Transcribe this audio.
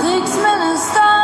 Kriegsminister